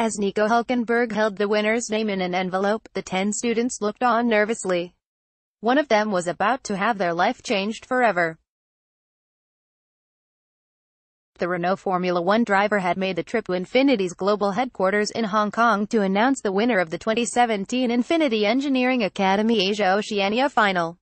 As Nico Hulkenberg held the winner's name in an envelope, the ten students looked on nervously. One of them was about to have their life changed forever. The Renault Formula One driver had made the trip to Infiniti's global headquarters in Hong Kong to announce the winner of the 2017 Infiniti Engineering Academy Asia Oceania final.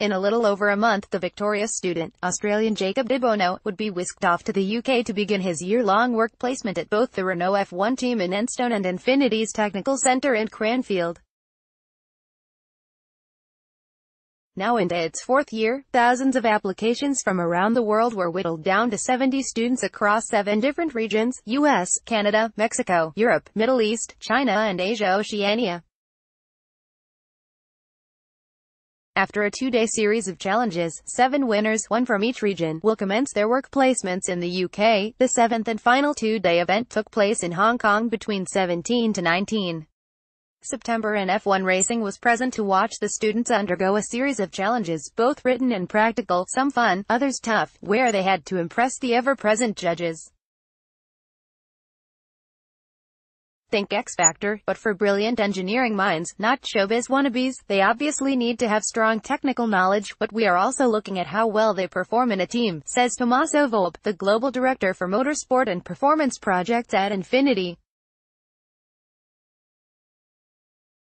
In a little over a month the victorious student, Australian Jacob De Bono, would be whisked off to the UK to begin his year-long work placement at both the Renault F1 team in Enstone and Infiniti's technical centre in Cranfield. Now into its fourth year, thousands of applications from around the world were whittled down to 70 students across seven different regions, US, Canada, Mexico, Europe, Middle East, China and Asia Oceania. After a two-day series of challenges, seven winners, one from each region, will commence their work placements in the UK. The seventh and final two-day event took place in Hong Kong between 17 to 19 September and F1 Racing was present to watch the students undergo a series of challenges, both written and practical, some fun, others tough, where they had to impress the ever-present judges. Think X Factor, but for brilliant engineering minds, not showbiz wannabes, they obviously need to have strong technical knowledge, but we are also looking at how well they perform in a team, says Tommaso Volpe, the Global Director for Motorsport and Performance Projects at Infiniti.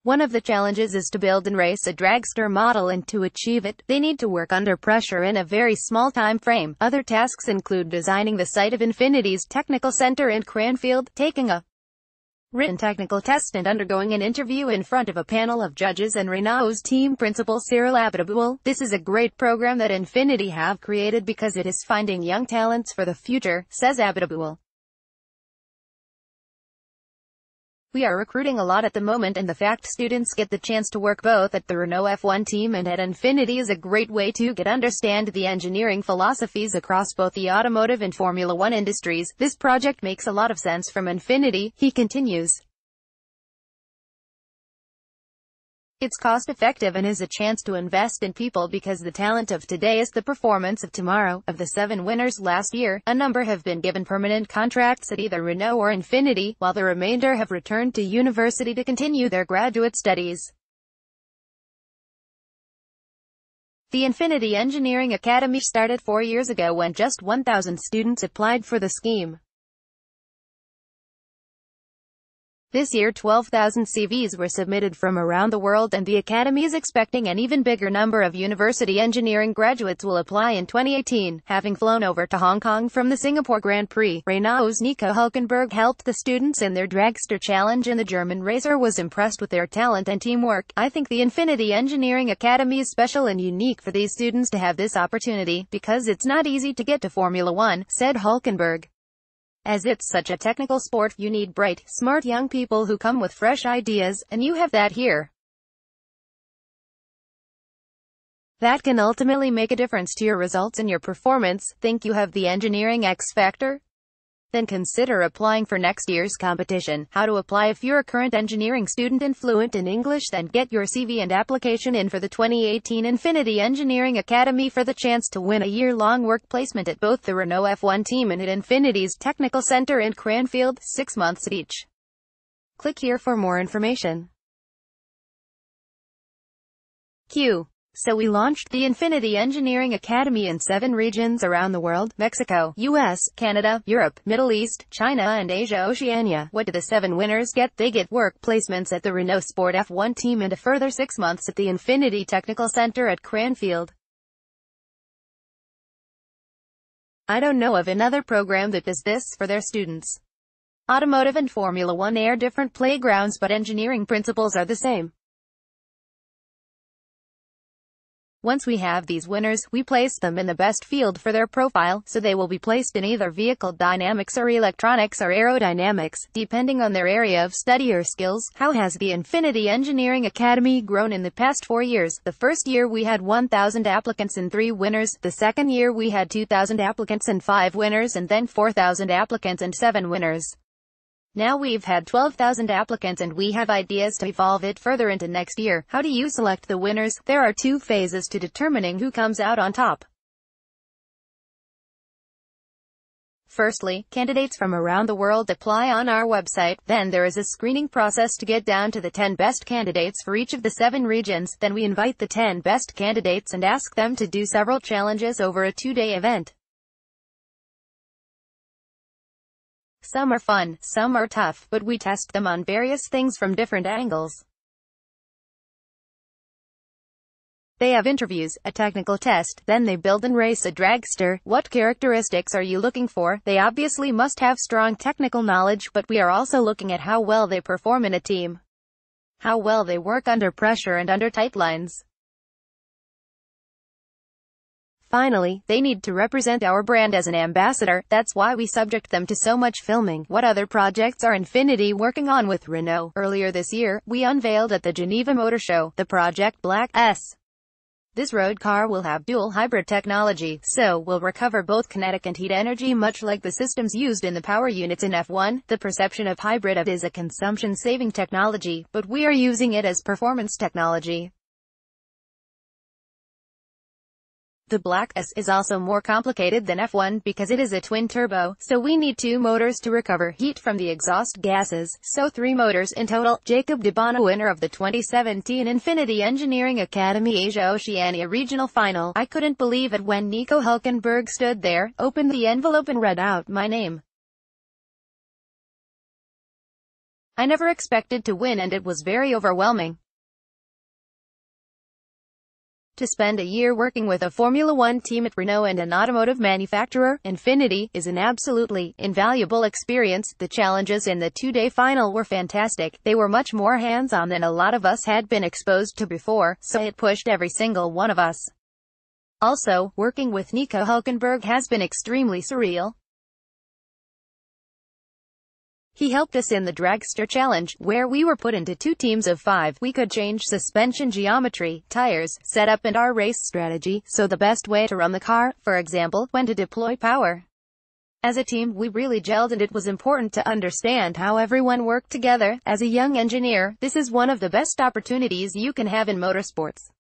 One of the challenges is to build and race a dragster model and to achieve it, they need to work under pressure in a very small time frame. Other tasks include designing the site of Infiniti's technical center in Cranfield, taking a written technical test and undergoing an interview in front of a panel of judges and Renault's team principal Cyril Abiteboul. This is a great program that Infiniti have created because it is finding young talents for the future, says Abiteboul. We are recruiting a lot at the moment and the fact students get the chance to work both at the Renault F1 team and at Infiniti is a great way to get understand the engineering philosophies across both the automotive and Formula One industries. This project makes a lot of sense from Infiniti, he continues. It's cost-effective and is a chance to invest in people because the talent of today is the performance of tomorrow. Of the seven winners last year, a number have been given permanent contracts at either Renault or Infiniti, while the remainder have returned to university to continue their graduate studies. The Infiniti Engineering Academy started four years ago when just 1,000 students applied for the scheme. This year 12,000 CVs were submitted from around the world and the Academy is expecting an even bigger number of university engineering graduates will apply in 2018. Having flown over to Hong Kong from the Singapore Grand Prix, Renault's Nico Hulkenberg helped the students in their dragster challenge and the German racer was impressed with their talent and teamwork. I think the Infiniti Engineering Academy is special and unique for these students to have this opportunity, because it's not easy to get to Formula One, said Hulkenberg. As it's such a technical sport, you need bright, smart young people who come with fresh ideas, and you have that here. That can ultimately make a difference to your results and your performance. Think you have the engineering X factor? Then consider applying for next year's competition. How to apply if you're a current engineering student and fluent in English then get your CV and application in for the 2018 Infiniti Engineering Academy for the chance to win a year-long work placement at both the Renault F1 team and at Infiniti's Technical Center in Cranfield, six months each. Click here for more information. Q. So we launched the Infiniti Engineering Academy in seven regions around the world, Mexico, US, Canada, Europe, Middle East, China and Asia Oceania. What do the seven winners get? They get work placements at the Renault Sport F1 team and a further six months at the Infiniti Technical Center at Cranfield. I don't know of another program that does this for their students. Automotive and Formula One are different playgrounds but engineering principles are the same. Once we have these winners, we place them in the best field for their profile, so they will be placed in either vehicle dynamics or electronics or aerodynamics, depending on their area of study or skills. How has the Infiniti Engineering Academy grown in the past four years? The first year we had 1,000 applicants and three winners, the second year we had 2,000 applicants and five winners and then 4,000 applicants and seven winners. Now we've had 12,000 applicants and we have ideas to evolve it further into next year. How do you select the winners? There are two phases to determining who comes out on top. Firstly, candidates from around the world apply on our website, then there is a screening process to get down to the 10 best candidates for each of the 7 regions, then we invite the 10 best candidates and ask them to do several challenges over a two-day event. Some are fun, some are tough, but we test them on various things from different angles. They have interviews, a technical test, then they build and race a dragster. What characteristics are you looking for? They obviously must have strong technical knowledge, but we are also looking at how well they perform in a team. How well they work under pressure and under tight lines. Finally, they need to represent our brand as an ambassador, that's why we subject them to so much filming. What other projects are Infiniti working on with Renault? Earlier this year, we unveiled at the Geneva Motor Show, the Project Black S. This road car will have dual hybrid technology, so will recover both kinetic and heat energy much like the systems used in the power units in F1. The perception of hybrid is a consumption-saving technology, but we are using it as performance technology. The Black S is also more complicated than F1 because it is a twin-turbo, so we need two motors to recover heat from the exhaust gases, so three motors in total. Jacob de Bono winner of the 2017 Infiniti Engineering Academy Asia Oceania Regional Final. I couldn't believe it when Nico Hulkenberg stood there, opened the envelope and read out my name. I never expected to win and it was very overwhelming. To spend a year working with a Formula One team at Renault and an automotive manufacturer, Infiniti, is an absolutely invaluable experience. The challenges in the two-day final were fantastic. They were much more hands-on than a lot of us had been exposed to before, so it pushed every single one of us. Also, working with Nico Hulkenberg has been extremely surreal. He helped us in the Dragster Challenge, where we were put into two teams of five. We could change suspension geometry, tires, setup and our race strategy, so the best way to run the car, for example, when to deploy power. As a team, we really gelled and it was important to understand how everyone worked together. As a young engineer, this is one of the best opportunities you can have in motorsports.